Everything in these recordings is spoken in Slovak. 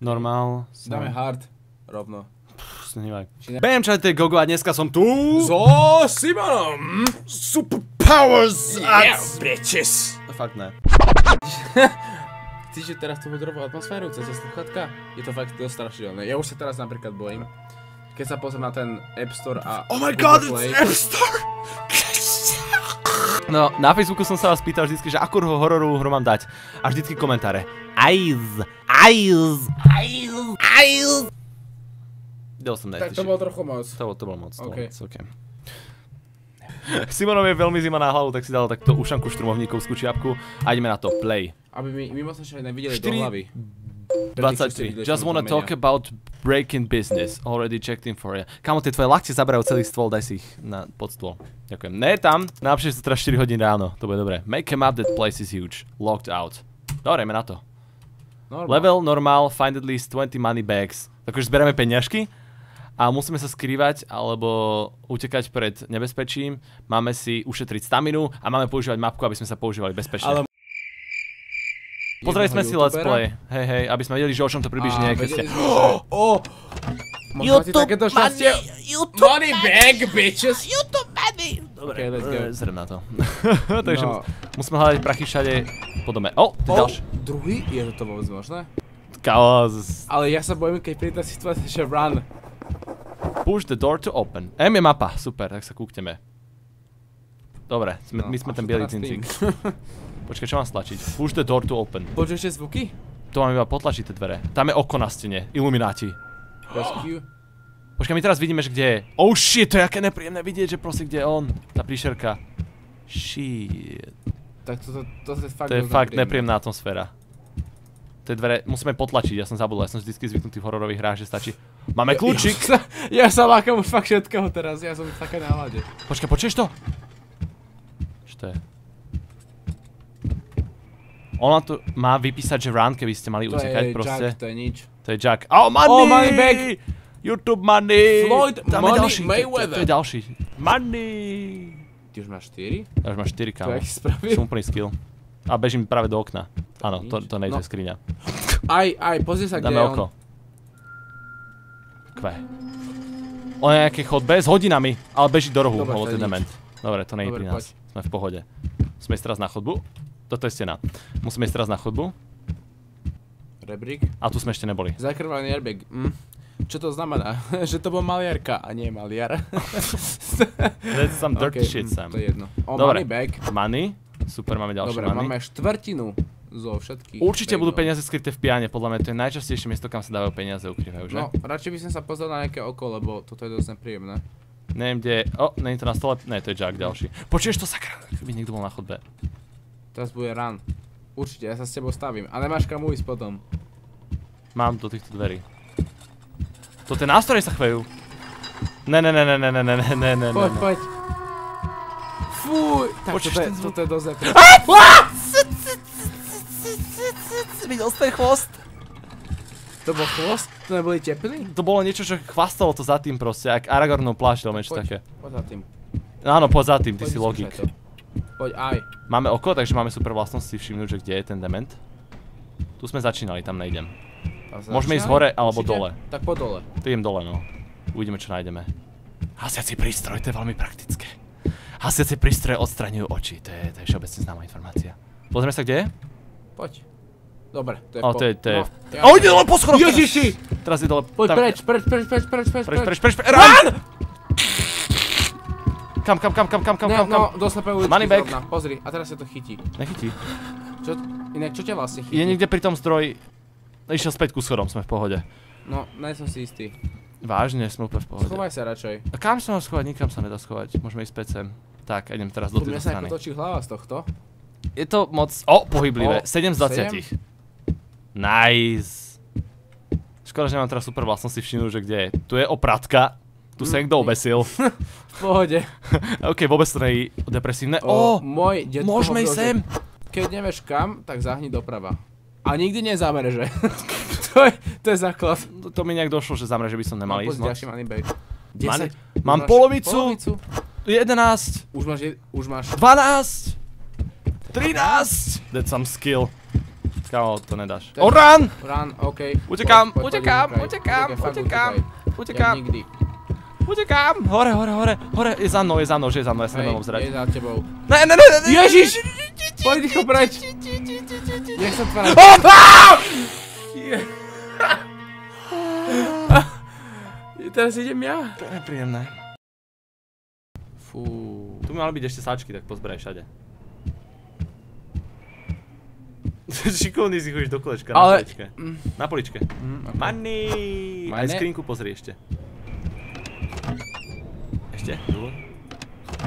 Normál. Dáme hard. Rovno. Snívaj. Bam, je Gogo a dneska som tu. So Simonom! Superpowers! Yeah, bitches! No fakt ne. Chcete teraz tú hudrovú atmosféru? Chcete sluchatka? Je to fakt dosť strašidelné. Ja už sa teraz napríklad bojím. Keď sa pozriem na ten App Store a Oh my Google god, Play, it's App Store! No, na Facebooku som sa vás pýtal vždycky, že akú hororovú hru mám dať. A vždycky komentáre. Eyes, eyes, eyes, eyes. Dal som Tak najbližšie. to bolo trochu moc. To, to bolo moc, to bolo OK. moc, okay. Simonovi je veľmi zima na hlavu, tak si dal takto ušanku štrmovníkovskú čiapku a ideme na to, play. Aby mi mimochodne nevideli do Štyri- hlavy. Pre tých, čo ste 23. videli, Just wanna to talk about breaking business. Already checked in for you. Kamo, tie tvoje lakte zaberajú celý stôl, daj si ich na, pod stôl. Ďakujem. Ne tam, najlepšie sú teraz 4 hodín ráno, to bude dobré. Make a map that place is huge. Locked out. Dobre, ideme na to. Normál. Level normal, find at least 20 money bags. Takže zberáme peňažky a musíme sa skrývať alebo utekať pred nebezpečím. Máme si ušetriť staminu a máme používať mapku, aby sme sa používali bezpečne. Ale... Pozreli sme si Jedného let's youtubera? play, hej hej, aby sme vedeli, že o čom to približne je, keď ste... Možno máte takéto šťastie? Money bag, bitches! YouTube money! Dobre, Okay, let's go. zrem na to. Takže No. musíme hľadať prachy všade po dome. O, ty Ó, ďalší. Druhý? Je to vôbec možné? Kaos. Ale ja sa bojím, keď príde tá situácia, že run. Push the door to open. M je mapa, super, tak sa kúkneme. Dobre, sme, No, my sme ten bielý cincík. Počkaj, čo mám stlačiť? Push the door to open. Počujete zvuky? To mám iba potlačiť tie dvere. Tam je oko na stene. Ilumináti. Rescue. Počkaj, my teraz vidíme, že kde je. Oh shit, to je aké nepríjemné vidieť, že proste kde je on. Tá príšerka. Shit. Tak toto, toto je fakt To je fakt nepríjemná atmosféra. Tie dvere musíme potlačiť, ja som zabudol, ja som vždycky zvyknutý v hororových hrách, že stačí. Máme kľúčik! Ja, sa- ja sa lákam už fakt všetkého teraz, ja som v také nálade. Počkaj, počuješ to? Čo to je? Ona tu má vypísať, že run, keby ste mali To utekať je proste. Jack, to je nič. To je Jack. Oh, money! Oh, money back! YouTube money! Floyd Tam Money je ďalší. To- Mayweather. To, to je ďalší. Money! Ty už máš 4? Ja už mám 4 To kámo. si spravil? Som úplný skill. A bežím práve do okna. Áno, to, to nejde No. skriňa. Aj, aj, pozri sa, kde Dáme je on. oko. Kve. O nejakej chodbe s hodinami, ale beží do rohu, to to je je nič. dement. Dobre, to nie je Dobre, pri nás. Sme v pohode. Musíme ísť teraz na chodbu. Toto je stena. Musíme ísť teraz na chodbu. Rebrík. A tu sme ešte neboli. Zakrvaný airbag. Hm. Čo to znamená? že to bol maliarka a nie maliar. That's some dirty Ok, shit, hm, Sam. To je jedno. O, Dobre. money bag. Money. Super, máme ďalšie Dobre, money. máme štvrtinu zo všetkých. Určite budú bagov. peniaze skryté v piane, podľa mňa to je najčastejšie miesto, kam sa dávajú peniaze, ukrývajú, že? No, radšej by som sa pozrel na nejaké oko, lebo toto je dosť nepríjemné. Neviem, kde je... O, není to na stole? Ne, to je Jack ďalší. Počuješ to, sakra? Keby niekto bol na chodbe. Teraz bude run. Určite, ja sa s tebou stavím. A nemáš kam ujsť potom. Mám do týchto dverí. To tie nástroje sa chvejú. Ne, ne, ne, ne, ne, ne, ne, ne, ne, ne, Poď, ne. poď. Fuj, tak toto je, toto je dosť nepríjemné. Videl si ten chvost? To bol chvost? To neboli tepliny? To bolo niečo, čo chvastalo to za tým proste, ak Aragornov plášť alebo niečo také. poď za tým. Áno, poď za tým, ty Poď si logik. to. Poď aj. Máme oko, takže máme super vlastnosti všimnúť, že kde je ten dement. Tu sme začínali, tam nejdem. Môžeme ísť hore alebo dole. Tak po dole. Tu idem dole, no. Uvidíme, čo nájdeme. Hasiaci prístroj, to je veľmi praktické. Hasiaci prístroje odstraňujú oči, to je, to je všeobecne známa informácia. Pozrieme sa, kde je? Poď. Dobre, to je O, po... to je, to je... No, ja- O, ide dole po schodoch! Ježiši! Teraz je dole... Poď tam- preč, preč, preč, preč, preč, preč, Preč, preč, preč, preč, run! Kam, kam, kam, kam, kam, kam, kam, kam? no, do slepej uličky Money bag. zrovna. Pozri, a teraz sa to chytí. Nechytí. Čo, inak čo ťa vlastne chytí? Je niekde pri tom zdroj... Išiel späť ku schodom, sme v pohode. No, nie som si istý. Vážne, sme úplne v pohode. Schovaj sa radšej. A kam sa mám schovať? Nikam sa nedá schovať. Môžeme ísť späť sem. Tak, idem teraz do tejto sa strany. ako točí hlava z tohto. Je to moc... O, pohyblivé. O, 7 z 20. Nice. Škoda, že nemám teraz super vlastnosti všimnúť, že kde je. Tu je opratka. Tu sa niekto obesil. V pohode. OK, vôbec to nie je depresívne. O, O, môj detko môžeme ísť sem. Keď nevieš kam, tak zahni doprava. A nikdy nezamere, že? to, je, to je základ. To, to mi nejak došlo, že zamre, že by som nemal Mám ísť ďalší money bag. Money- 10. Mám Už máš polovicu. polovicu. 11, Už máš, je- už máš 12, 13. That's some skill. Kámo, to nedáš. To je- O, run! Run, OK. Utekám, Poď, poď, poď, utekám, utekaj. utekám, utekám, utekám. Jak nikdy. Utekám! Hore, hore, hore, hore, je za mnou, je za mnou, že je za mnou, ja sa nemám obzerať. je za tebou. Ne, ne, ne, ne, ne. Ježiš! Poď rýchlo preč! Jak sa tvára? Teraz idem ja. To je nepríjemné. Fú. Tu mali byť ešte sáčky, tak pozberaj všade. Šikovný si chodíš do kolečka, na Ale- poličke. Mm, Na poličke. mm, ok. Money! Aj Money? skrinku pozri ešte. Ešte? Dolu?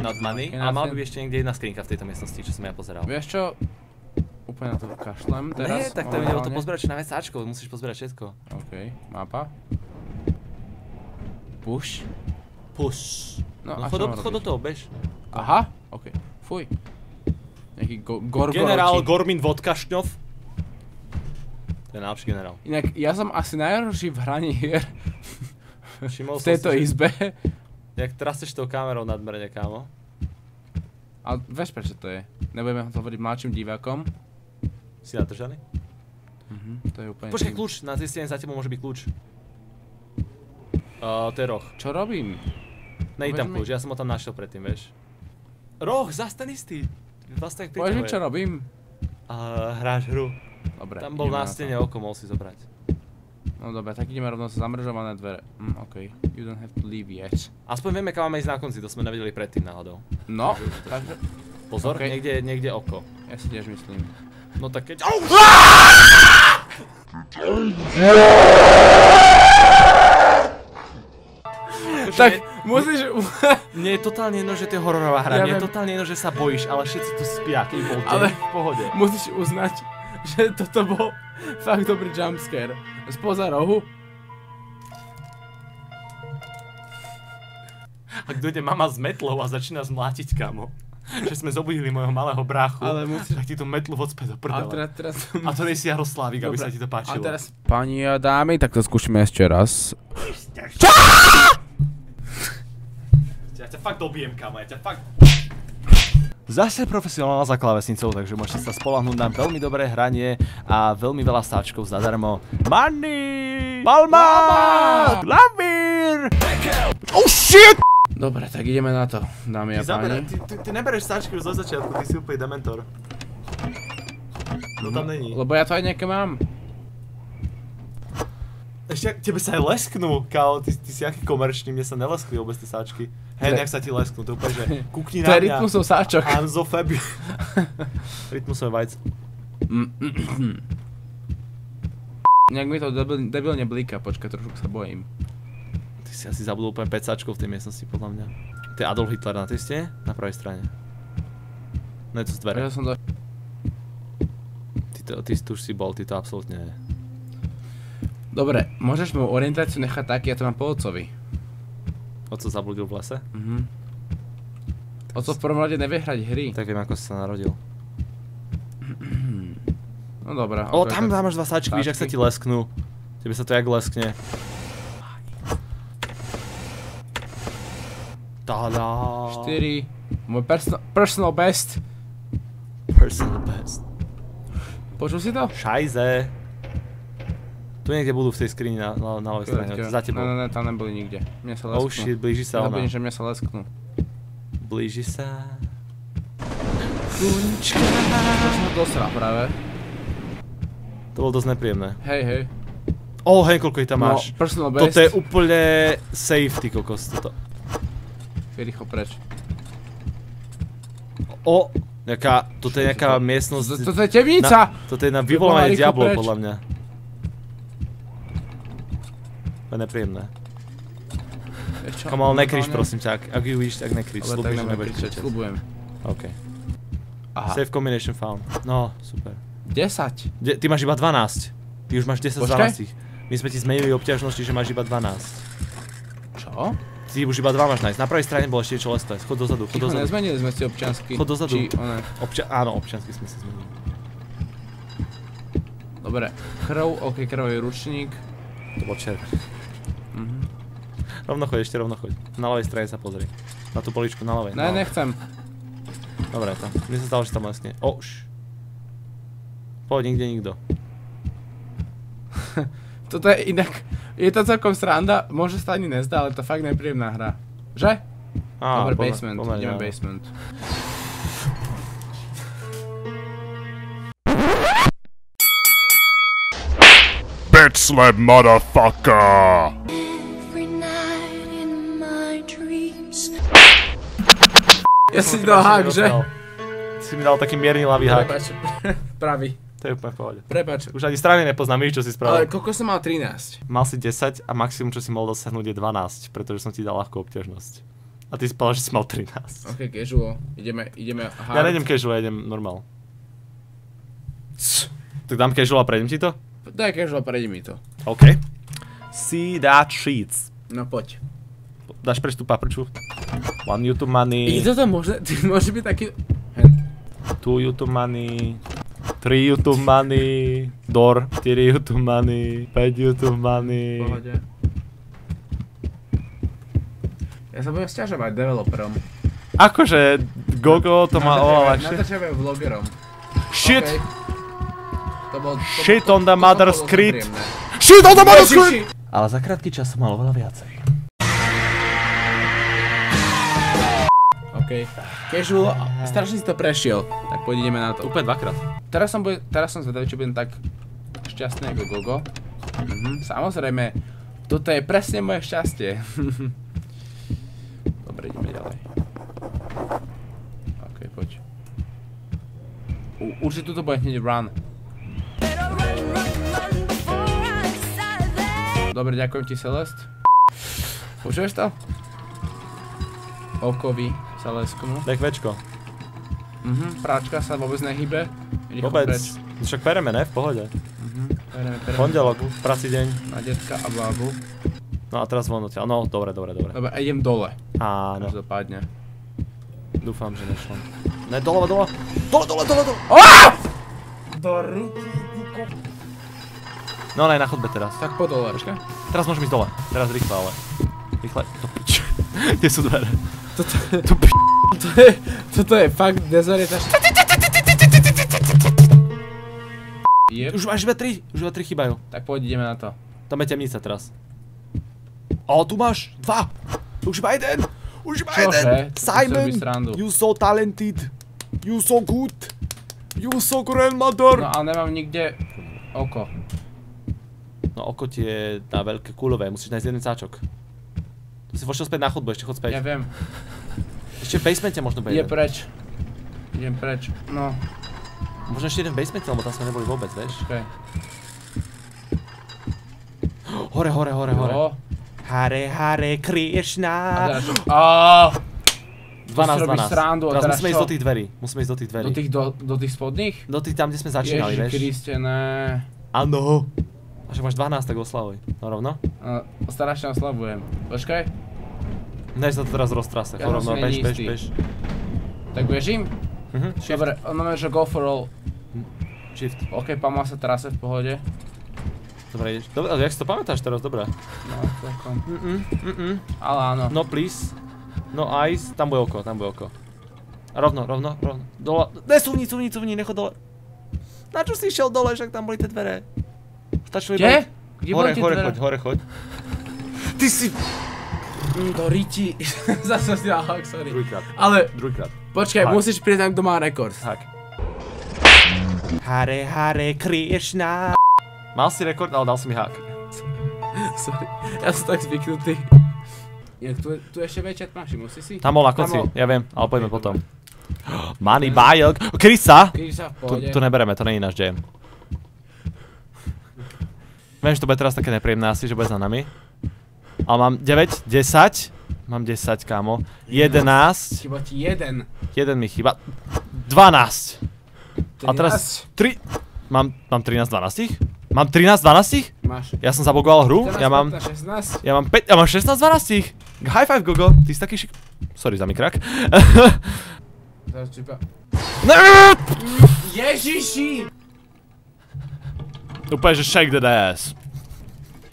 Not money? Okay, A mal by ešte niekde jedna skrinka v tejto miestnosti, čo som ja pozeral. Vieš čo? Úplne na to kašlem teraz. Nie, tak to ide o to pozberať čo najviac musíš pozberať všetko. OK, mapa. Push. Push. No, No, a chod, čo do, toho, bež. Aha, OK. Fuj. Nejaký go gorgoročí. Generál Gormin Vodkašňov. To je najlepší generál. Inak ja som asi najhorší v hraní hier Všimol v tejto si, izbe. Jak trasteš tou kamerou nadmerne, kámo. Ale vieš prečo to je? Nebudeme to hovoriť mladším divákom. Si nadržaný? Mhm, to je úplne... Počkaj, kľúč, na tej stene za tebou môže byť kľúč. Uh, to je roh. Čo robím? Nej tam kľúč, ja som ho tam našiel predtým, vieš. Roh, zas ten istý. Vlastne jak Povieš mi, čo robím? Uh, hráš hru. Dobre, Tam bol na stene oko, mohol si zobrať. No dobre, tak ideme rovno sa zamržované dvere. Hm, OK. You don't have to leave yet. Aspoň vieme, kam máme ísť na konci, to sme nevedeli predtým náhodou. No, takže... Pozor, OK. niekde, niekde oko. Ja si tiež myslím. No tak keď... Au! Tak, musíš... Mne je totálne jedno, že to je hororová hra, Ja mne je totálne jedno, že sa bojíš, ale všetci tu spia, keď bol Ale- v pohode. musíš uznať, že toto bol fakt dobrý jumpscare. Spoza rohu. Ak dojde mama s metlou a začína zmlátiť, kamo. Že sme zobudili môjho malého bráchu. Ale musíš- Tak ti tú metlu odspäť do A prdele. teraz. A to nejsi Jaroslávik, aby Dobre. sa ti to A páčilo. teraz... Pani a dámy, tak to skúšime ešte raz. Ja ťa fakt dobijem, kamo, ja ťa fakt... Zase profesionálna za klávesnicou, takže môžete sa spolahnúť na veľmi dobré hranie a veľmi veľa stáčkov zadarmo. Money! Palma! Lavír! Oh shit! Dobre, tak ideme na to, dámy a páni. ty, ty, ty nebereš stáčky už zo začiatku, ty si úplne dementor. To tam není. Lebo ja to aj nejaké mám. Ešte tebe sa aj lesknú, ty, ty si aký komerčný, mne sa neleskli vôbec tie sáčky. Hej, To je- nejak sa ti lesknú, to je úplne, že kúkni To na je mňa. rytmusov sáčok. I'm so fabulous. Rytmusové vajce. Nejak mi to debil, debilne blíka, počkaj, trošku sa bojím. Ty si asi zabudol úplne 5 sáčkov v tej miestnosti, podľa mňa. To je Adolf Hitler na tej stene? Na pravej strane. No je to z dvere. Ja som to... Ty, to, ty tu už si bol, ty to absolútne. Dobre, môžeš mu orientáciu nechať tak, ja to mám po otcovi. Oco zabludil v lese? Mhm. Oco v prvom rade nevie hrať hry. Tak viem, ako sa narodil. No dobrá. O, tam dáš dva sáčky, víš, ak sa ti lesknú. Tebe sa to jak leskne. Tada. 4. Môj personal, personal best. Personal best. Počul si to? Šajze. Tu niekde budú v tej skrini na, na, na ľavej strane, za tebou. Ne, ne, tam neboli nikde. Mne sa lesknú. Oh shit, blíži sa ona. Zabudím, že mne sa lesknú. Blíži sa. To som dosra práve. To bolo dosť nepríjemné. Hej, hej. Oh, hej, koľko ich tam No, máš. personal best. Toto je úplne safe, ty kokos, toto. Rýchlo preč. O, nejaká, toto je nejaká miestnosť... To- Toto je temnica! Na, toto je na vyvolanie diablov, podľa mňa. To je nepríjemné. Vieš čo, Kam ale nekrič, prosím ťa, ak, ak ju vidíš, tak nekrič. Slúbiš, že nebudeš kričať, slúbujem. OK. Aha, Safe combination found. No, super. 10. De, ty máš iba 12. Ty už máš 10 z Počkaj. 12. My sme ti zmenili obťažnosti, že máš iba 12. Čo? Ty už iba 2 máš nájsť. Na pravej strane bolo ešte niečo lesté. Chod dozadu, chod dozadu. nezmenili sme si občiansky. Chod dozadu. Či one. Obča- áno, občiansky sme si zmenili. Dobre, krv, ok, krvavý ručník. To bol čer. Rovno choď, ešte rovno choď. Na ľavej strane sa pozri. Na tú poličku, na ľavej. Ne, no. nechcem. Dobre, tam. Mne sa stalo, že tam leskne. O. Poď, nikde nikto. Toto je inak, je to celkom sranda, môže sa ani nezdá, ale to fakt nepríjemná hra. Že? Á, Dobre, pomer- basement, ideme áno. basement. Bitch slap motherfucker! Ja si dal hák, že? Si mi dal taký mierny ľavý hák. Prepač, pravý. To je úplne v pohode. Prepač. Už ani strany nepoznám, vidíš, čo si Ale spravil. koľko som mal 13? Mal si 10 a maximum, čo si mohol dosiahnuť je 12, pretože som ti dal ľahkú obťažnosť. A ty si povedal, že si mal 13. Ok, casual. Ideme, ideme hard. Ja nejdem casual, ja idem normal. Tak dám casual a prejdem ti to? Daj casual, prejdi mi to. OK. See that sheets. No poď. Dáš preč tú paprču? One YouTube money, Je toto možné? Ty môže byť taký... two YouTube money, three YouTube money, door, 4 YouTube money, 5 YouTube money. Pohode. Ja sa budem sťažovať developerom. Akože, Gogo to má oveľa ľahšie. Natáčame vlogerom. Shit! To bol, to, Shit on the mother nepríjemné. Shit on the Ježiši! Ale za krátky čas som mal oveľa viacej. OK. Casual, strašne si to prešiel. Tak poď ideme na to. Úplne dvakrát. Teraz som, bude, teraz som zvedavý, či budem tak šťastný ako Gogo. Mhm, samozrejme, toto je presne moje šťastie. Dobre, ideme ďalej. OK, poď. U, určite tuto bude hneď run. Dobre, ďakujem ti, Celest. Počuješ to? Okovi, Celestkomu. Daj kvečko. Mhm, práčka sa vôbec nehybe. Rýchlo Vôbec. preč. Však pereme, ne? V pohode. Mhm, pereme, pereme. Pondelok, prací deň. Na detka a babu. No a teraz von odtiaľ. No, dobre, dobre, dobre. Dobre, idem dole. Áno, Až dopadne. dúfam, že nešlo. Ne, dole, dole. Dole, dole, dole, dole. No, ne, na chodbe teraz. Tak po dole, počkaj. Teraz môžem ísť dole. Teraz rýchle, ale. Rýchle. To pič. Kde sú dvere? Toto, To pič. to je, toto je fakt dezorientačné. Jep, Už máš iba tri. Už iba tri chýbajú. tak poď ideme na to. Tam je temnica teraz. O, tu máš dva. Už iba jeden. Už iba jeden. Simon, you so talented. You so good. You so grandmother. No ale nemám nikde oko. No oko ti je na veľké kulové, musíš nájsť jeden sáčok. Tu si vošiel späť na chodbu, ešte chod späť. Ja viem, Ešte v basemente možno bude jeden. preč. Idem preč. No, Možno ešte jeden v basemente, lebo tam sme neboli vôbec, vieš. počkaj. Hore, hore, hore, hore. Jo. Hare, hare, Krishna. Aaaa! 12, robíš 12. srandu, teraz teraz musíme ísť čo? do tých dverí. Musíme ísť do tých dverí. Do tých, do, do tých spodných? Do tých tam, kde sme začínali, Ježi vieš. Kriste, ne. Áno. A že máš 12, tak oslavuj. No rovno. No, strašne oslabujem. Počkaj, Než sa to teraz roztrase. Ja rovno, bež, bež, bež. tak bežím? Mhm, shift, Dobre, ono že go for all. shift. OK, pama sa trase v pohode. Dobre, ideš. Dobre, ale jak si to pamätáš teraz, dobre. No, celkom. Mm-mm, mm-mm. Ale áno. No please. No ice, tam bude oko, tam bude oko. Rovno, rovno, rovno. Dole. Ne, suvni, suvni, suvni, nechod dole. Na čo si išiel dole, však tam boli tie dvere. Stačilo iba- Kde? Kde Hore, hore choď, hore choď. Ty si... Mm, To riti. Zase si dal hack, sorry. Druhýkrát, Ale druhýkrát. počkaj, Hack. musíš priznať, kto má rekord. Tak. Hare, hare, Krishna. Mal si rekord, ale dal si mi hák. Sorry, ja som tak zvyknutý. Inak tu, tu ešte väčšia tma, všimol si si? Tam bol na konci, ja viem, ale poďme potom. Money bajok. Krisa! Keď sa v Tu, tu nebereme, to není náš jam. Viem, že to bude teraz také nepríjemné asi, že bude za nami. Ale mám 9, 10. Mám 10, kámo. 11. Chyba ti jeden. Jeden mi chýba. 12. A teraz 3. Mám, mám 13 12? Mám 13 12? Máš. No. Ja som zabogoval hru, ja mám, 16. ja mám 5, ja mám 16 12. High five, Gogo, ty si taký šik... Sorry za mikrak. Ježiši! Úplne, že shake that ass.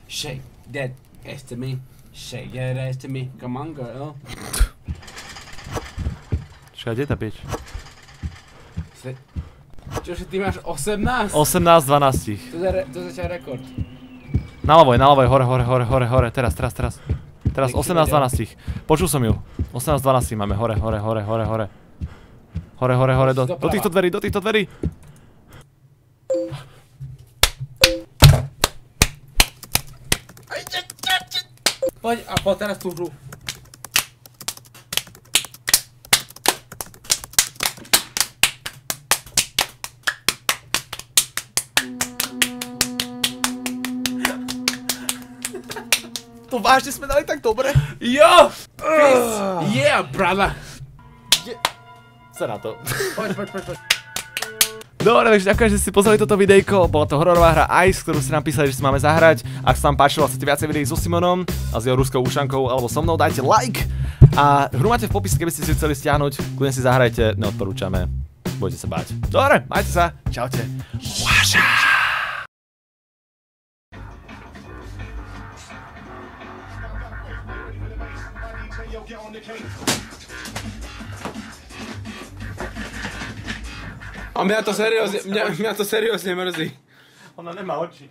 Shake that ass to me. Shake that ass to me. Come on, girl. Čakaj, kde je tá? Se- Čože, ty máš 18? 18 12. To zatiaľ rekord. Naľavo je, naľavo je, hore, hore, hore, hore, hore, teraz, teraz, teraz. Teraz Nech 18, vedia. 12. Počul som ju. 18, 12 máme, hore, hore, hore, hore, hore. Hore, hore, hore, do, do týchto dverí, do týchto dverí. Poď a poď teraz tú hru. To vážne sme dali tak dobre? Jo! Yeah, brother! Sa na to. Poď, poď, poď, poď. Dobre, takže ďakujem, že ste pozreli toto videjko. Bola to hororová hra Ice, ktorú ste napísali, že si máme zahrať. Ak sa vám páčilo a chcete viacej videí so Simonom a s jeho ruskou ušankou alebo so mnou, dajte like. A hru máte v popise, keby ste si chceli stiahnuť. Kľudne si zahrajte, neodporúčame. Budete sa báť. Dobre, majte sa. Čaute. A mňa to seriózne, mňa, mňa to seriózne mrzí. Ona nemá oči.